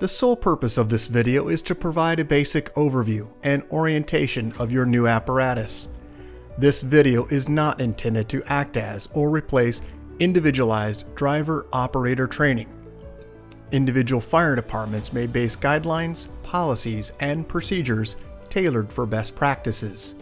The sole purpose of this video is to provide a basic overview and orientation of your new apparatus. This video is not intended to act as or replace individualized driver operator training. Individual fire departments may base guidelines, policies, and procedures tailored for best practices.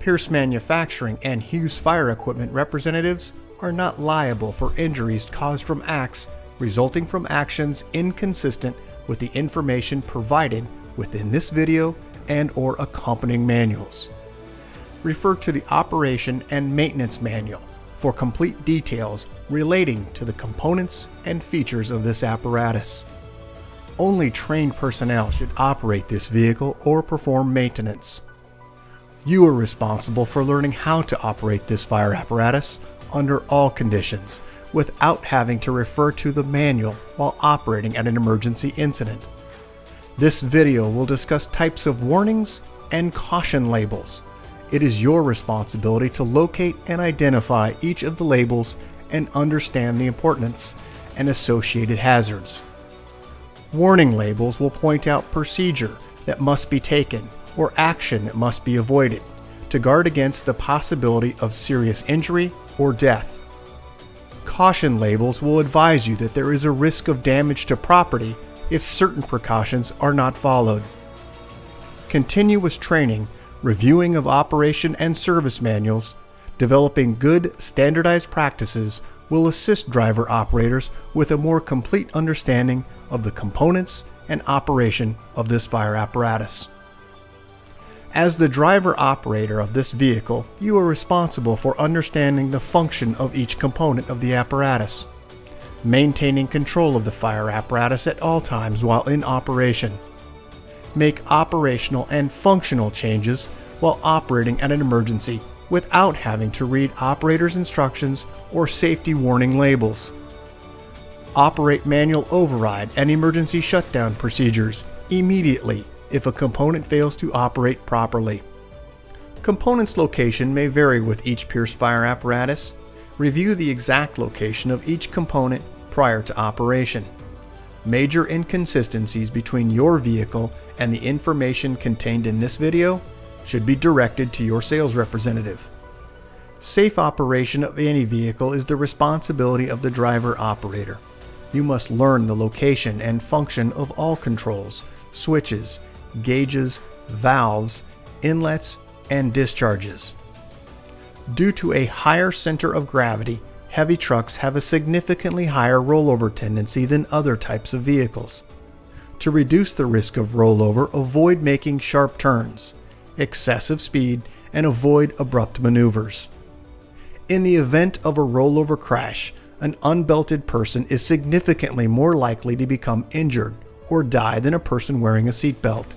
Pierce Manufacturing and Hughes Fire Equipment representatives are not liable for injuries caused from acts resulting from actions inconsistent with the information provided within this video and or accompanying manuals. Refer to the Operation and Maintenance Manual for complete details relating to the components and features of this apparatus. Only trained personnel should operate this vehicle or perform maintenance. You are responsible for learning how to operate this fire apparatus under all conditions without having to refer to the manual while operating at an emergency incident. This video will discuss types of warnings and caution labels. It is your responsibility to locate and identify each of the labels and understand the importance and associated hazards. Warning labels will point out procedure that must be taken or action that must be avoided to guard against the possibility of serious injury or death. Caution labels will advise you that there is a risk of damage to property if certain precautions are not followed. Continuous training, reviewing of operation and service manuals, developing good standardized practices will assist driver operators with a more complete understanding of the components and operation of this fire apparatus. As the driver operator of this vehicle, you are responsible for understanding the function of each component of the apparatus, maintaining control of the fire apparatus at all times while in operation, make operational and functional changes while operating at an emergency without having to read operator's instructions or safety warning labels. Operate manual override and emergency shutdown procedures immediately if a component fails to operate properly. Component's location may vary with each Pierce fire apparatus. Review the exact location of each component prior to operation. Major inconsistencies between your vehicle and the information contained in this video should be directed to your sales representative. Safe operation of any vehicle is the responsibility of the driver operator. You must learn the location and function of all controls, switches, gauges, valves, inlets, and discharges. Due to a higher center of gravity, heavy trucks have a significantly higher rollover tendency than other types of vehicles. To reduce the risk of rollover, avoid making sharp turns, excessive speed, and avoid abrupt maneuvers. In the event of a rollover crash, an unbelted person is significantly more likely to become injured or die than a person wearing a seatbelt.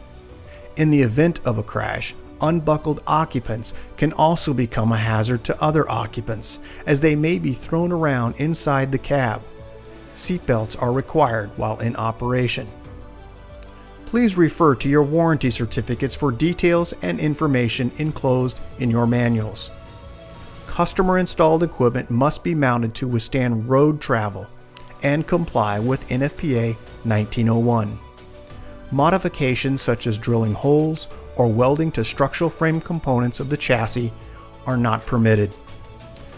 In the event of a crash, unbuckled occupants can also become a hazard to other occupants, as they may be thrown around inside the cab. Seatbelts are required while in operation. Please refer to your warranty certificates for details and information enclosed in your manuals. Customer installed equipment must be mounted to withstand road travel and comply with NFPA 1901. Modifications such as drilling holes or welding to structural frame components of the chassis are not permitted.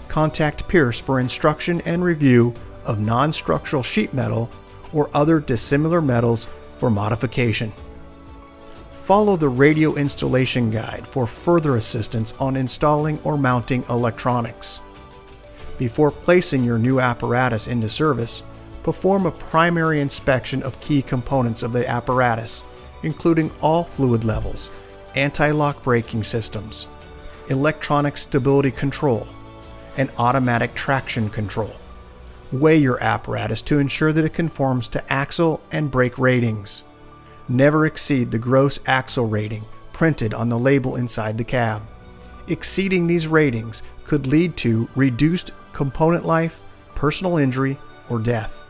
Contact Pierce for instruction and review of non-structural sheet metal or other dissimilar metals for modification. Follow the radio installation guide for further assistance on installing or mounting electronics. Before placing your new apparatus into service, perform a primary inspection of key components of the apparatus, including all fluid levels, anti-lock braking systems, electronic stability control, and automatic traction control. Weigh your apparatus to ensure that it conforms to axle and brake ratings. Never exceed the gross axle rating printed on the label inside the cab. Exceeding these ratings could lead to reduced component life, personal injury, or death.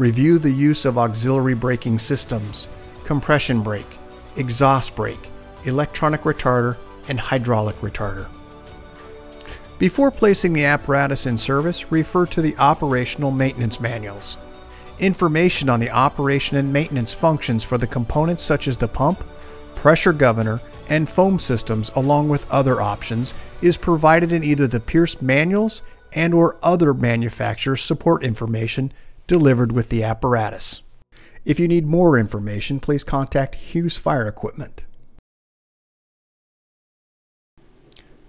Review the use of auxiliary braking systems, compression brake, exhaust brake, electronic retarder, and hydraulic retarder. Before placing the apparatus in service, refer to the operational maintenance manuals. Information on the operation and maintenance functions for the components such as the pump, pressure governor, and foam systems along with other options is provided in either the Pierce manuals and or other manufacturer support information delivered with the apparatus. If you need more information, please contact Hughes Fire Equipment.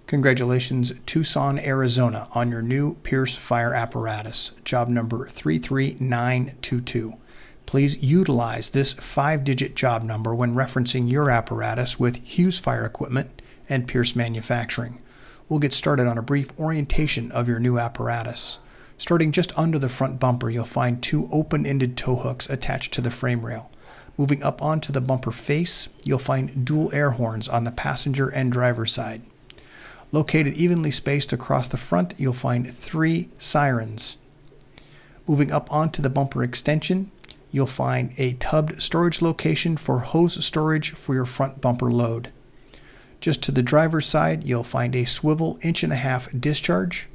Congratulations, Tucson, Arizona, on your new Pierce fire apparatus, job number 33922. Please utilize this five digit job number when referencing your apparatus with Hughes Fire Equipment and Pierce Manufacturing. We'll get started on a brief orientation of your new apparatus. Starting just under the front bumper, you'll find two open-ended tow hooks attached to the frame rail. Moving up onto the bumper face, you'll find dual air horns on the passenger and driver side. Located evenly spaced across the front, you'll find three sirens. Moving up onto the bumper extension, you'll find a tubbed storage location for hose storage for your front bumper load. Just to the driver's side, you'll find a swivel inch and a half discharge,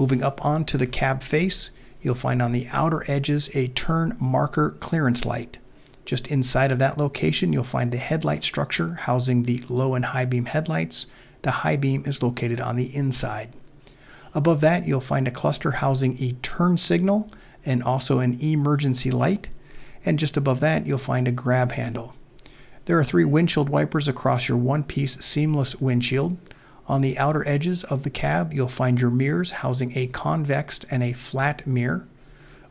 Moving up onto the cab face, you'll find on the outer edges a turn marker clearance light. Just inside of that location, you'll find the headlight structure housing the low and high beam headlights. The high beam is located on the inside. Above that, you'll find a cluster housing a turn signal and also an emergency light. And just above that, you'll find a grab handle. There are three windshield wipers across your one-piece seamless windshield. On the outer edges of the cab, you'll find your mirrors housing a convex and a flat mirror.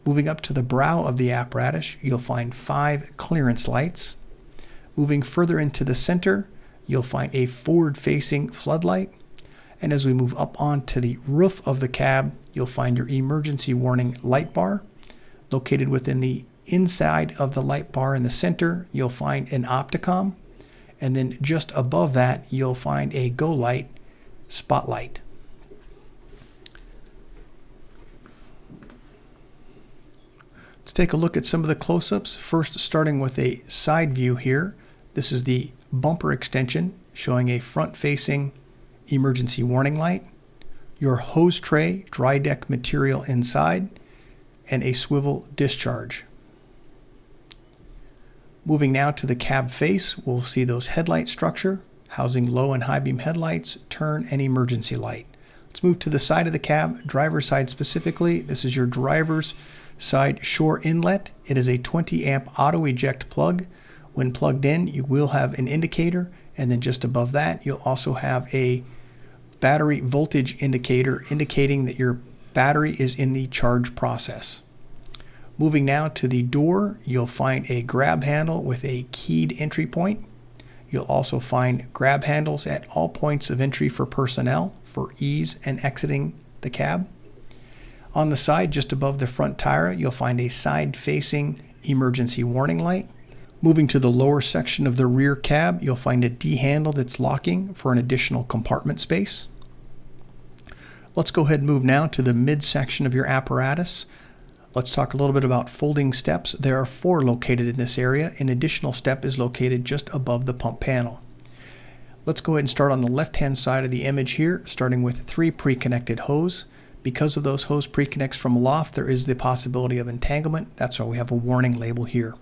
Moving up to the brow of the apparatus, you'll find five clearance lights. Moving further into the center, you'll find a forward-facing floodlight. And as we move up onto the roof of the cab, you'll find your emergency warning light bar. Located within the inside of the light bar in the center, you'll find an opticom. And then just above that, you'll find a Golight spotlight. Let's take a look at some of the close-ups. First, starting with a side view here. This is the bumper extension showing a front-facing emergency warning light, your hose tray, dry deck material inside, and a swivel discharge. Moving now to the cab face, we'll see those headlight structure, housing low and high beam headlights, turn, and emergency light. Let's move to the side of the cab, driver's side specifically. This is your driver's side shore inlet. It is a 20 amp auto eject plug. When plugged in, you will have an indicator, and then just above that, you'll also have a battery voltage indicator indicating that your battery is in the charge process. Moving now to the door, you'll find a grab handle with a keyed entry point. You'll also find grab handles at all points of entry for personnel for ease and exiting the cab. On the side, just above the front tire, you'll find a side-facing emergency warning light. Moving to the lower section of the rear cab, you'll find a D handle that's locking for an additional compartment space. Let's go ahead and move now to the midsection of your apparatus. Let's talk a little bit about folding steps. There are four located in this area. An additional step is located just above the pump panel. Let's go ahead and start on the left-hand side of the image here, starting with three pre-connected hose. Because of those hose pre-connects from aloft, there is the possibility of entanglement. That's why we have a warning label here.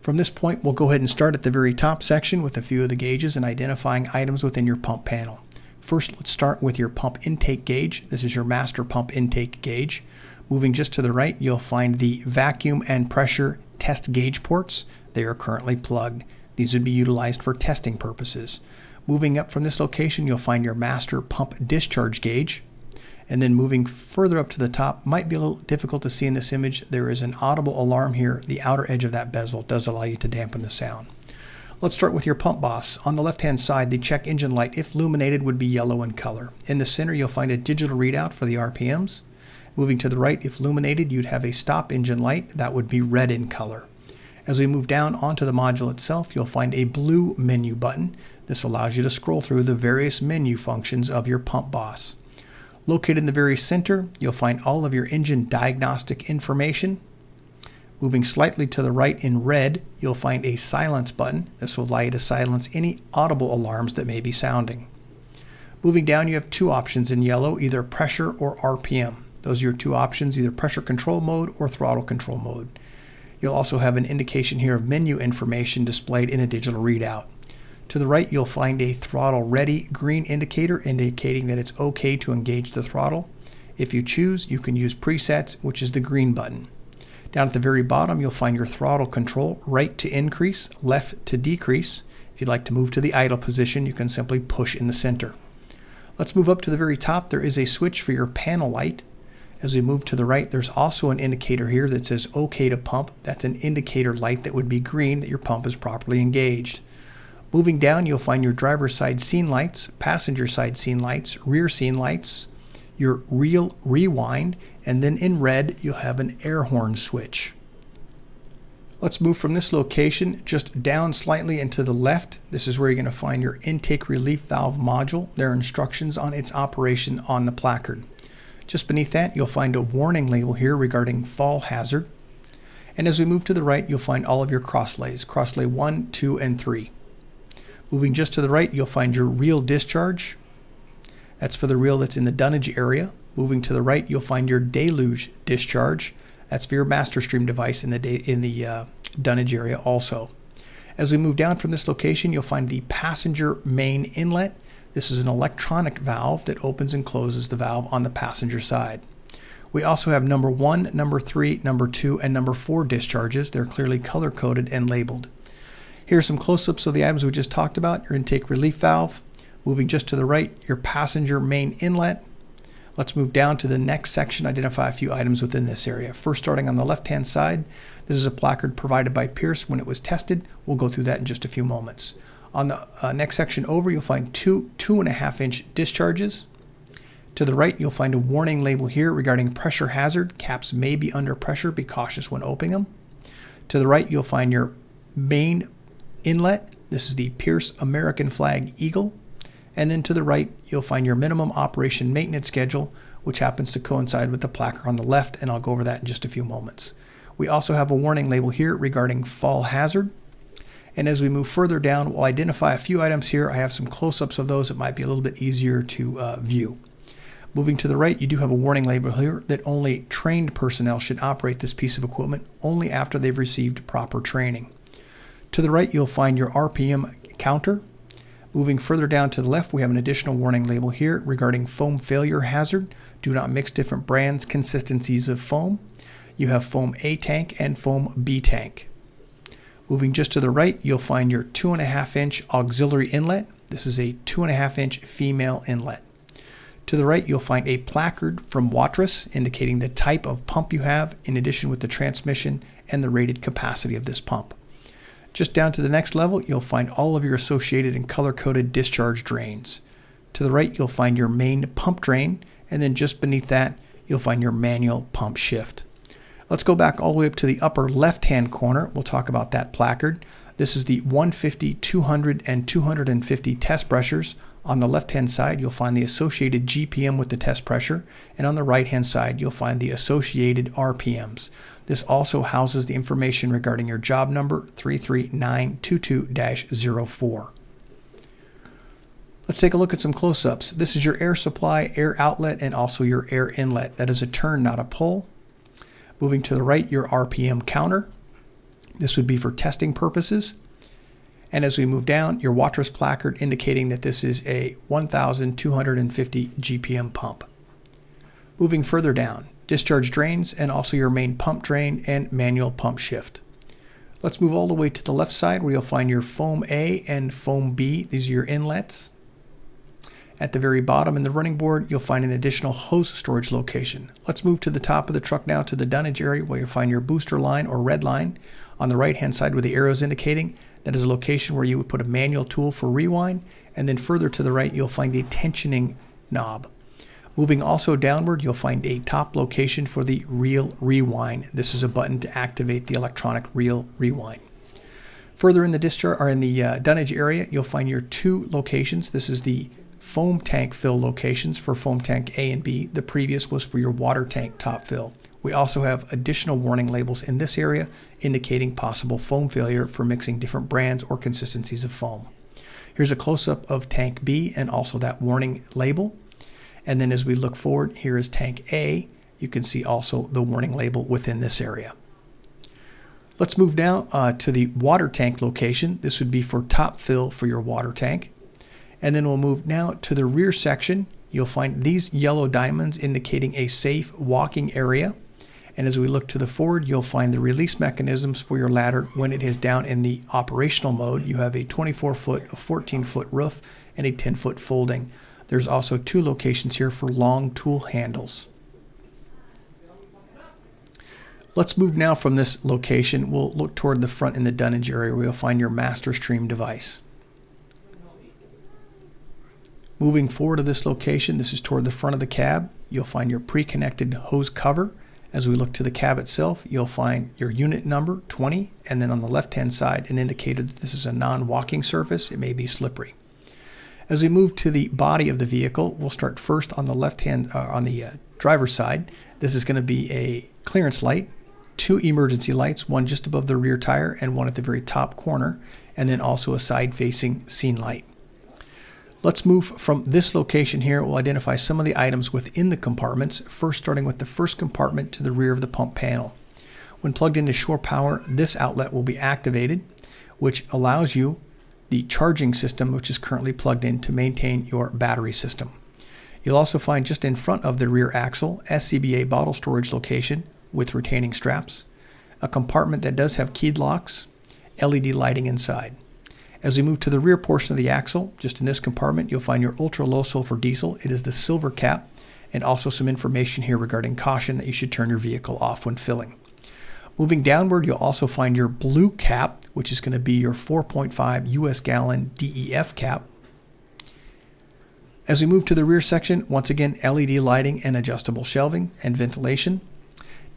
From this point, we'll go ahead and start at the very top section with a few of the gauges and identifying items within your pump panel. First, let's start with your pump intake gauge. This is your master pump intake gauge. Moving just to the right, you'll find the vacuum and pressure test gauge ports. They are currently plugged. These would be utilized for testing purposes. Moving up from this location, you'll find your master pump discharge gauge. And then moving further up to the top, might be a little difficult to see in this image. There is an audible alarm here. The outer edge of that bezel does allow you to dampen the sound. Let's start with your pump boss. On the left-hand side, the check engine light, if illuminated, would be yellow in color. In the center, you'll find a digital readout for the RPMs. Moving to the right, if illuminated, you'd have a stop engine light that would be red in color. As we move down onto the module itself, you'll find a blue menu button. This allows you to scroll through the various menu functions of your pump boss. Located in the very center, you'll find all of your engine diagnostic information. Moving slightly to the right in red, you'll find a silence button. This will allow you to silence any audible alarms that may be sounding. Moving down, you have two options in yellow, either pressure or RPM. Those are your two options, either pressure control mode or throttle control mode. You'll also have an indication here of menu information displayed in a digital readout. To the right, you'll find a throttle ready green indicator indicating that it's okay to engage the throttle. If you choose, you can use presets, which is the green button. Down at the very bottom, you'll find your throttle control, right to increase, left to decrease. If you'd like to move to the idle position, you can simply push in the center. Let's move up to the very top. There is a switch for your panel light. As we move to the right, there's also an indicator here that says OK to pump. That's an indicator light that would be green that your pump is properly engaged. Moving down, you'll find your driver's side scene lights, passenger side scene lights, rear scene lights, your reel rewind, and then in red, you'll have an air horn switch. Let's move from this location just down slightly and to the left. This is where you're going to find your intake relief valve module. There are instructions on its operation on the placard. Just beneath that, you'll find a warning label here regarding fall hazard. And as we move to the right, you'll find all of your crosslays, crosslay 1, 2, and 3. Moving just to the right, you'll find your reel discharge. That's for the reel that's in the dunnage area. Moving to the right, you'll find your deluge discharge. That's for your master stream device in the in the uh, dunnage area also. As we move down from this location, you'll find the passenger main inlet. This is an electronic valve that opens and closes the valve on the passenger side. We also have number one, number three, number two, and number four discharges. They're clearly color coded and labeled. Here are some close-ups of the items we just talked about. Your intake relief valve. Moving just to the right, your passenger main inlet. Let's move down to the next section, identify a few items within this area. First, starting on the left-hand side, this is a placard provided by Pierce when it was tested. We'll go through that in just a few moments. On the uh, next section over, you'll find two two and a half inch discharges. To the right, you'll find a warning label here regarding pressure hazard. Caps may be under pressure. Be cautious when opening them. To the right, you'll find your main inlet. This is the Pierce American Flag Eagle. And then to the right, you'll find your minimum operation maintenance schedule, which happens to coincide with the placard on the left, and I'll go over that in just a few moments. We also have a warning label here regarding fall hazard. And as we move further down, we'll identify a few items here. I have some close-ups of those that might be a little bit easier to uh, view. Moving to the right, you do have a warning label here that only trained personnel should operate this piece of equipment only after they've received proper training. To the right, you'll find your RPM counter. Moving further down to the left, we have an additional warning label here regarding foam failure hazard. Do not mix different brands, consistencies of foam. You have foam A tank and foam B tank. Moving just to the right, you'll find your two and a half inch auxiliary inlet. This is a two and a half inch female inlet. To the right, you'll find a placard from Waterous indicating the type of pump you have, in addition with the transmission and the rated capacity of this pump. Just down to the next level, you'll find all of your associated and color-coded discharge drains. To the right, you'll find your main pump drain, and then just beneath that, you'll find your manual pump shift. Let's go back all the way up to the upper left-hand corner. We'll talk about that placard. This is the 150, 200, and 250 test pressures. On the left-hand side, you'll find the associated GPM with the test pressure, and on the right-hand side, you'll find the associated RPMs. This also houses the information regarding your job number 33922-04. Let's take a look at some close-ups. This is your air supply, air outlet, and also your air inlet. That is a turn, not a pull. Moving to the right, your RPM counter. This would be for testing purposes. And as we move down, your Waterous placard indicating that this is a 1,250 GPM pump. Moving further down, discharge drains, and also your main pump drain and manual pump shift. Let's move all the way to the left side where you'll find your foam A and foam B. These are your inlets. At the very bottom in the running board, you'll find an additional hose storage location. Let's move to the top of the truck now to the dunnage area where you'll find your booster line or red line. On the right hand side where the arrow is indicating, that is a location where you would put a manual tool for rewind. And then further to the right, you'll find a tensioning knob. Moving also downward, you'll find a top location for the reel rewind. This is a button to activate the electronic reel rewind. Further in the distro or in the uh, dunnage area, you'll find your two locations. This is the foam tank fill locations for foam tank A and B. The previous was for your water tank top fill. We also have additional warning labels in this area indicating possible foam failure for mixing different brands or consistencies of foam. Here's a close-up of tank B and also that warning label. And then as we look forward, here is tank A. You can see also the warning label within this area. Let's move now uh, to the water tank location. This would be for top fill for your water tank. And then we'll move now to the rear section. You'll find these yellow diamonds indicating a safe walking area. And as we look to the forward, you'll find the release mechanisms for your ladder when it is down in the operational mode. You have a 24 foot, a 14 foot roof, and a 10 foot folding. There's also two locations here for long tool handles. Let's move now from this location. We'll look toward the front in the dunnage area where you'll find your master stream device. Moving forward to this location, this is toward the front of the cab. You'll find your pre-connected hose cover as we look to the cab itself, you'll find your unit number 20, and then on the left hand side, an indicator that this is a non walking surface. It may be slippery. As we move to the body of the vehicle, we'll start first on the left hand, uh, on the uh, driver's side. This is going to be a clearance light, two emergency lights, one just above the rear tire and one at the very top corner, and then also a side facing scene light. Let's move from this location here. We'll identify some of the items within the compartments, first starting with the first compartment to the rear of the pump panel. When plugged into shore power, this outlet will be activated, which allows you the charging system, which is currently plugged in to maintain your battery system. You'll also find just in front of the rear axle, SCBA bottle storage location with retaining straps, a compartment that does have keyed locks, LED lighting inside. As we move to the rear portion of the axle, just in this compartment, you'll find your ultra low sulfur diesel. It is the silver cap, and also some information here regarding caution that you should turn your vehicle off when filling. Moving downward, you'll also find your blue cap, which is going to be your 4.5 US gallon DEF cap. As we move to the rear section, once again, LED lighting and adjustable shelving and ventilation.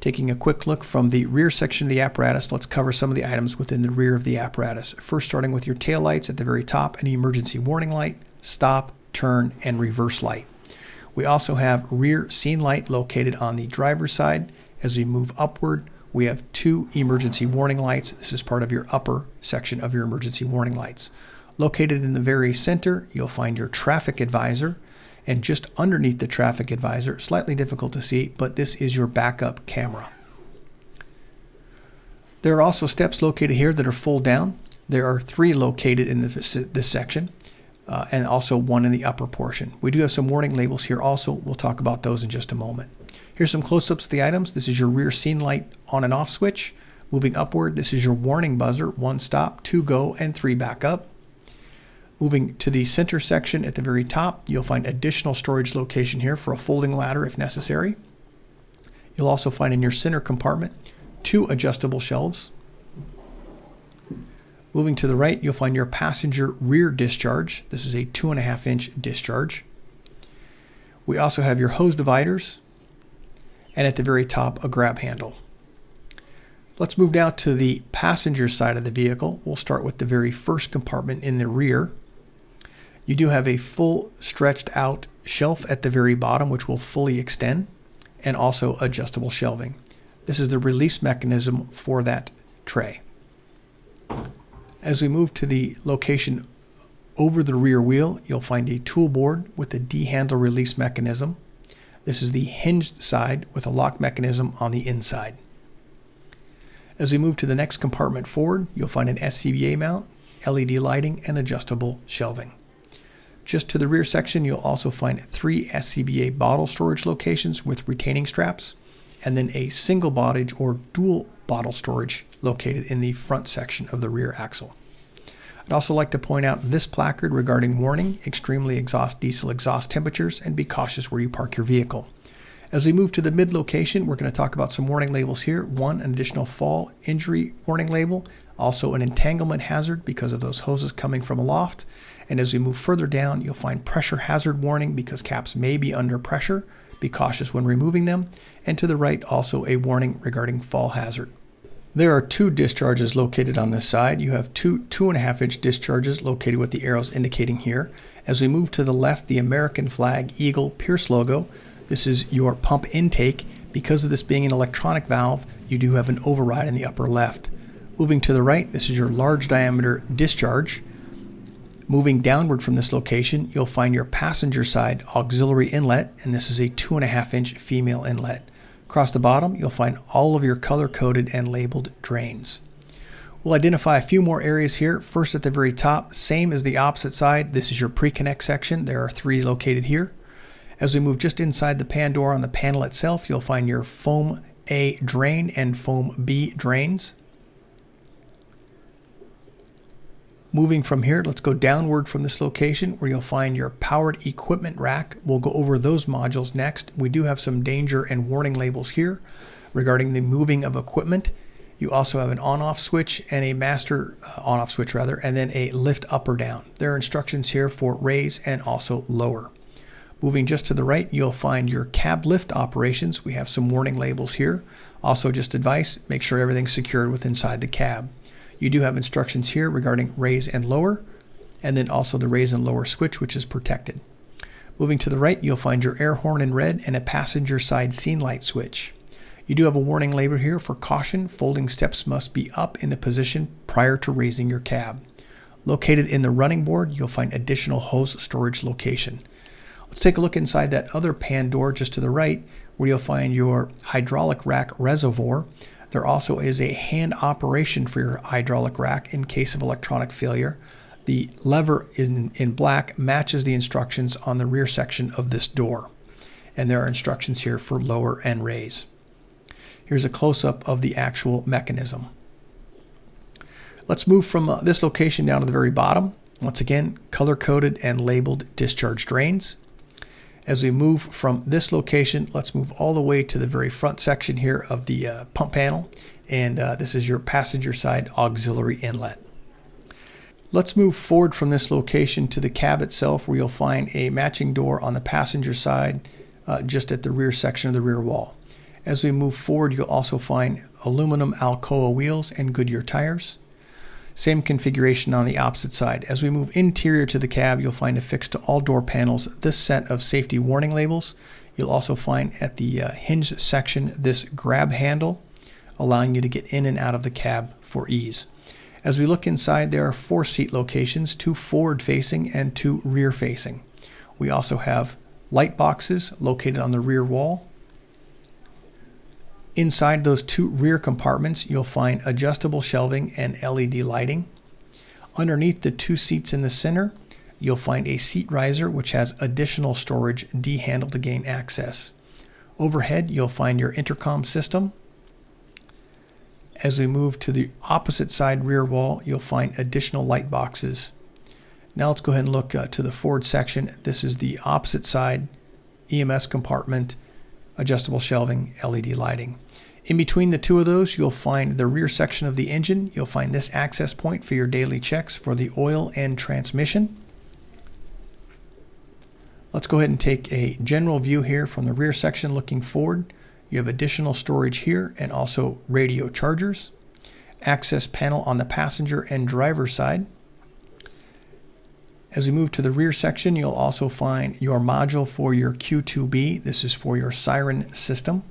Taking a quick look from the rear section of the apparatus, let's cover some of the items within the rear of the apparatus. First, starting with your tail lights at the very top, an emergency warning light, stop, turn, and reverse light. We also have rear scene light located on the driver's side. As we move upward, we have two emergency warning lights. This is part of your upper section of your emergency warning lights. Located in the very center, you'll find your traffic advisor and just underneath the traffic advisor, slightly difficult to see, but this is your backup camera. There are also steps located here that are fold down. There are three located in this, section uh, and also one in the upper portion. We do have some warning labels here also. We'll talk about those in just a moment. Here's some close-ups of the items. This is your rear scene light on and off switch. Moving upward, this is your warning buzzer, one stop, two go, and three back up. Moving to the center section at the very top, you'll find additional storage location here for a folding ladder if necessary. You'll also find in your center compartment two adjustable shelves. Moving to the right, you'll find your passenger rear discharge. This is a two and a half inch discharge. We also have your hose dividers, and at the very top, a grab handle. Let's move now to the passenger side of the vehicle. We'll start with the very first compartment in the rear. You do have a full stretched out shelf at the very bottom, which will fully extend, and also adjustable shelving. This is the release mechanism for that tray. As we move to the location over the rear wheel, you'll find a tool board with a D-handle release mechanism. This is the hinged side with a lock mechanism on the inside. As we move to the next compartment forward, you'll find an SCBA mount, LED lighting, and adjustable shelving. Just to the rear section, you'll also find three SCBA bottle storage locations with retaining straps, and then a single bottage or dual bottle storage located in the front section of the rear axle. I'd also like to point out this placard regarding warning, extremely exhaust diesel exhaust temperatures, and be cautious where you park your vehicle. As we move to the mid location, we're going to talk about some warning labels here. One, an additional fall injury warning label, also an entanglement hazard because of those hoses coming from aloft. And as we move further down, you'll find pressure hazard warning because caps may be under pressure. Be cautious when removing them. And to the right, also a warning regarding fall hazard. There are two discharges located on this side. You have two two and a half inch discharges located with the arrows indicating here. As we move to the left, the American flag Eagle Pierce logo. This is your pump intake. Because of this being an electronic valve, you do have an override in the upper left. Moving to the right, this is your large diameter discharge. Moving downward from this location, you'll find your passenger side auxiliary inlet, and this is a two and a half inch female inlet. Across the bottom, you'll find all of your color coded and labeled drains. We'll identify a few more areas here. First at the very top, same as the opposite side. This is your pre-connect section. There are three located here. As we move just inside the pan door on the panel itself, you'll find your foam A drain and foam B drains. Moving from here, let's go downward from this location where you'll find your powered equipment rack. We'll go over those modules next. We do have some danger and warning labels here regarding the moving of equipment. You also have an on-off switch and a master uh, on-off switch rather, and then a lift up or down. There are instructions here for raise and also lower. Moving just to the right, you'll find your cab lift operations. We have some warning labels here. Also just advice, make sure everything's secured with inside the cab. You do have instructions here regarding raise and lower, and then also the raise and lower switch, which is protected. Moving to the right, you'll find your air horn in red and a passenger side scene light switch. You do have a warning label here for caution. Folding steps must be up in the position prior to raising your cab. Located in the running board, you'll find additional hose storage location. Let's take a look inside that other pan door just to the right, where you'll find your hydraulic rack reservoir. There also is a hand operation for your hydraulic rack in case of electronic failure. The lever in, in black matches the instructions on the rear section of this door. And there are instructions here for lower and raise. Here's a close-up of the actual mechanism. Let's move from uh, this location down to the very bottom. Once again, color-coded and labeled discharge drains. As we move from this location, let's move all the way to the very front section here of the uh, pump panel. And uh, this is your passenger side auxiliary inlet. Let's move forward from this location to the cab itself where you'll find a matching door on the passenger side uh, just at the rear section of the rear wall. As we move forward, you'll also find aluminum Alcoa wheels and Goodyear tires. Same configuration on the opposite side. As we move interior to the cab, you'll find affixed to all door panels this set of safety warning labels. You'll also find at the uh, hinge section this grab handle, allowing you to get in and out of the cab for ease. As we look inside, there are four seat locations, two forward facing and two rear facing. We also have light boxes located on the rear wall Inside those two rear compartments, you'll find adjustable shelving and LED lighting. Underneath the two seats in the center, you'll find a seat riser which has additional storage D-handle to gain access. Overhead, you'll find your intercom system. As we move to the opposite side rear wall, you'll find additional light boxes. Now let's go ahead and look uh, to the forward section. This is the opposite side EMS compartment adjustable shelving, LED lighting. In between the two of those, you'll find the rear section of the engine. You'll find this access point for your daily checks for the oil and transmission. Let's go ahead and take a general view here from the rear section looking forward. You have additional storage here and also radio chargers. Access panel on the passenger and driver side. As we move to the rear section, you'll also find your module for your Q2B. This is for your siren system.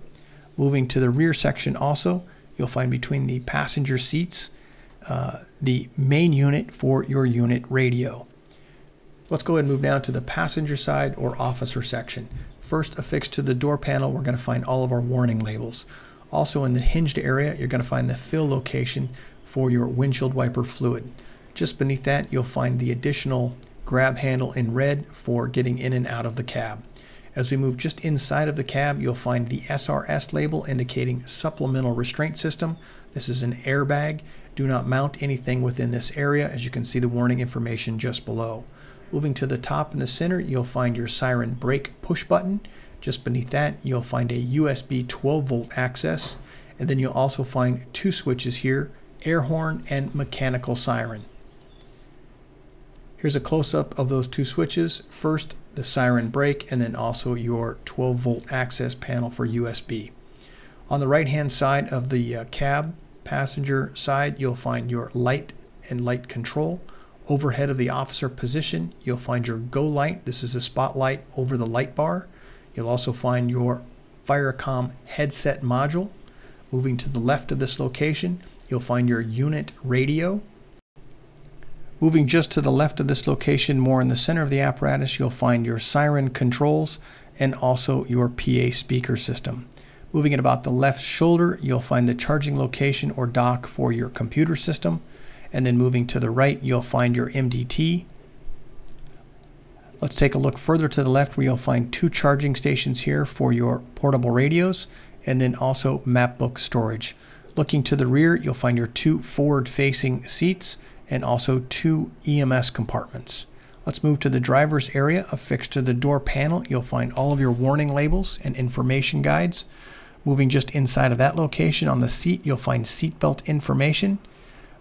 Moving to the rear section also, you'll find between the passenger seats uh, the main unit for your unit radio. Let's go ahead and move now to the passenger side or officer section. First, affixed to the door panel, we're going to find all of our warning labels. Also in the hinged area, you're going to find the fill location for your windshield wiper fluid. Just beneath that, you'll find the additional grab handle in red for getting in and out of the cab. As we move just inside of the cab, you'll find the SRS label indicating supplemental restraint system. This is an airbag. Do not mount anything within this area as you can see the warning information just below. Moving to the top in the center, you'll find your siren brake push button. Just beneath that, you'll find a USB 12 volt access. And then you'll also find two switches here, air horn and mechanical siren. Here's a close-up of those two switches. First, the siren brake, and then also your 12 volt access panel for USB. On the right-hand side of the uh, cab, passenger side, you'll find your light and light control. Overhead of the officer position, you'll find your Golight. This is a spotlight over the light bar. You'll also find your Firecom headset module. Moving to the left of this location, you'll find your unit radio. Moving just to the left of this location, more in the center of the apparatus, you'll find your siren controls and also your PA speaker system. Moving at about the left shoulder, you'll find the charging location or dock for your computer system. And then moving to the right, you'll find your MDT. Let's take a look further to the left where you'll find two charging stations here for your portable radios and then also MapBook storage. Looking to the rear, you'll find your two forward-facing seats and also two EMS compartments. Let's move to the driver's area. Affixed to the door panel, you'll find all of your warning labels and information guides. Moving just inside of that location on the seat, you'll find seatbelt information.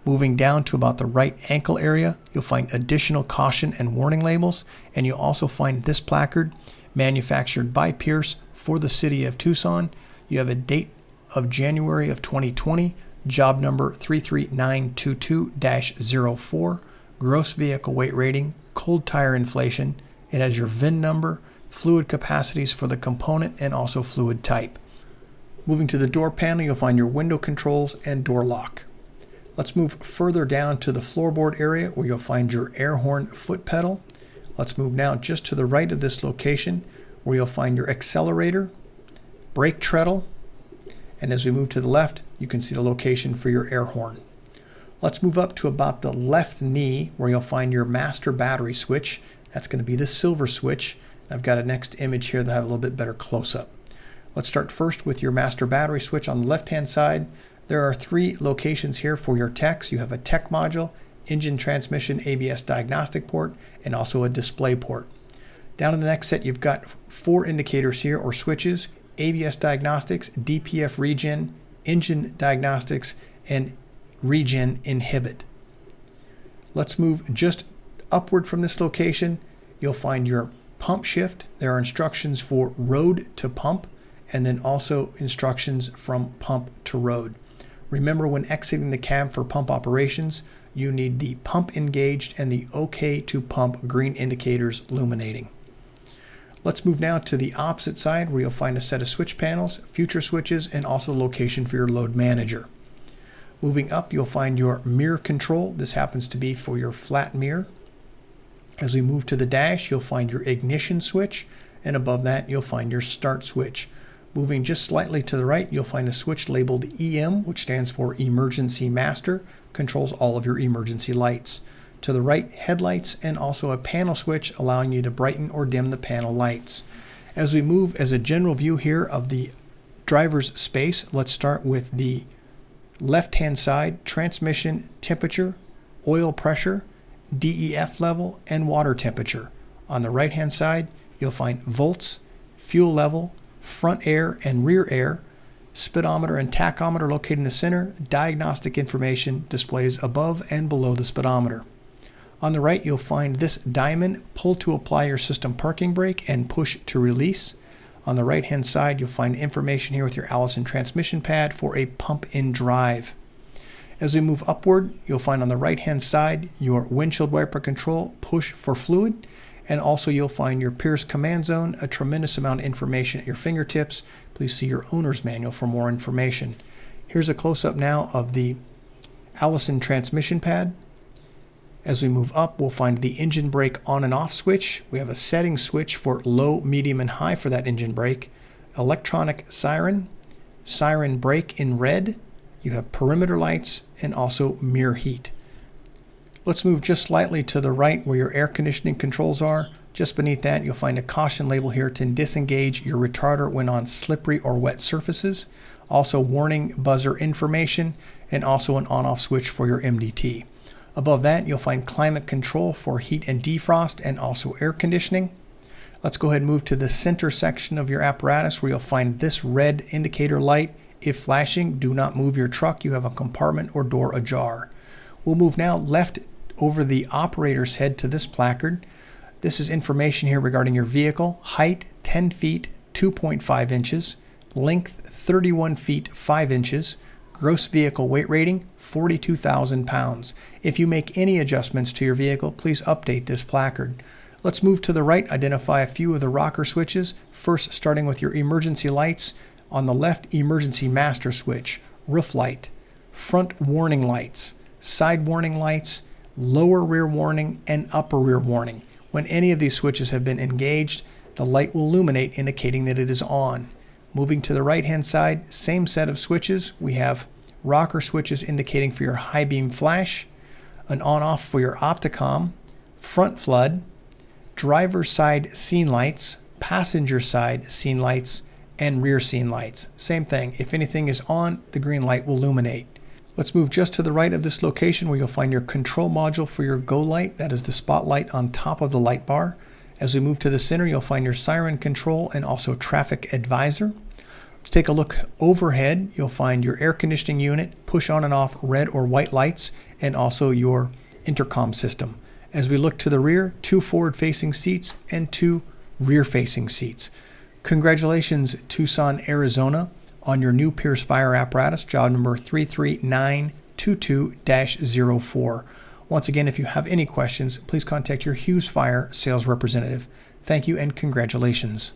Moving down to about the right ankle area, you'll find additional caution and warning labels, and you'll also find this placard manufactured by Pierce for the city of Tucson. You have a date of January of 2020, job number 33922-04, gross vehicle weight rating, cold tire inflation. It has your VIN number, fluid capacities for the component, and also fluid type. Moving to the door panel, you'll find your window controls and door lock. Let's move further down to the floorboard area where you'll find your air horn foot pedal. Let's move now just to the right of this location where you'll find your accelerator, brake treadle, and as we move to the left, you can see the location for your air horn. Let's move up to about the left knee where you'll find your master battery switch. That's going to be the silver switch. I've got a next image here that have a little bit better close up. Let's start first with your master battery switch on the left hand side. There are three locations here for your techs. You have a tech module, engine transmission ABS diagnostic port, and also a display port. Down in the next set, you've got four indicators here or switches, ABS diagnostics, DPF regen, engine diagnostics, and regen inhibit. Let's move just upward from this location. You'll find your pump shift. There are instructions for road to pump and then also instructions from pump to road. Remember when exiting the cab for pump operations, you need the pump engaged and the OK to pump green indicators illuminating. Let's move now to the opposite side where you'll find a set of switch panels, future switches, and also location for your load manager. Moving up, you'll find your mirror control. This happens to be for your flat mirror. As we move to the dash, you'll find your ignition switch, and above that, you'll find your start switch. Moving just slightly to the right, you'll find a switch labeled EM, which stands for Emergency Master, controls all of your emergency lights. To the right, headlights, and also a panel switch allowing you to brighten or dim the panel lights. As we move as a general view here of the driver's space, let's start with the left-hand side, transmission temperature, oil pressure, DEF level, and water temperature. On the right-hand side, you'll find volts, fuel level, front air and rear air, speedometer and tachometer located in the center, diagnostic information displays above and below the speedometer. On the right, you'll find this diamond, pull to apply your system parking brake and push to release. On the right hand side, you'll find information here with your Allison transmission pad for a pump in drive. As we move upward, you'll find on the right hand side your windshield wiper control, push for fluid, and also you'll find your Pierce Command Zone, a tremendous amount of information at your fingertips. Please see your owner's manual for more information. Here's a close-up now of the Allison transmission pad. As we move up, we'll find the engine brake on and off switch. We have a setting switch for low, medium, and high for that engine brake. Electronic siren, siren brake in red. You have perimeter lights and also mirror heat. Let's move just slightly to the right where your air conditioning controls are. Just beneath that, you'll find a caution label here to disengage your retarder when on slippery or wet surfaces. Also warning buzzer information and also an on-off switch for your MDT. Above that, you'll find climate control for heat and defrost and also air conditioning. Let's go ahead and move to the center section of your apparatus where you'll find this red indicator light. If flashing, do not move your truck. You have a compartment or door ajar. We'll move now left over the operator's head to this placard. This is information here regarding your vehicle. Height 10 feet 2.5 inches, length 31 feet 5 inches, gross vehicle weight rating 42,000 pounds. If you make any adjustments to your vehicle, please update this placard. Let's move to the right, identify a few of the rocker switches. First, starting with your emergency lights. On the left, emergency master switch, roof light, front warning lights, side warning lights, lower rear warning, and upper rear warning. When any of these switches have been engaged, the light will illuminate indicating that it is on. Moving to the right hand side, same set of switches. We have rocker switches indicating for your high beam flash, an on off for your Opticom, front flood, driver side scene lights, passenger side scene lights, and rear scene lights. Same thing, if anything is on, the green light will illuminate. Let's move just to the right of this location where you'll find your control module for your Golight. That is the spotlight on top of the light bar. As we move to the center, you'll find your siren control and also traffic advisor. Let's take a look overhead. You'll find your air conditioning unit, push on and off red or white lights, and also your intercom system. As we look to the rear, two forward facing seats and two rear facing seats. Congratulations, Tucson, Arizona, on your new Pierce Fire apparatus, job number 33922 04. Once again, if you have any questions, please contact your Hughes Fire sales representative. Thank you and congratulations.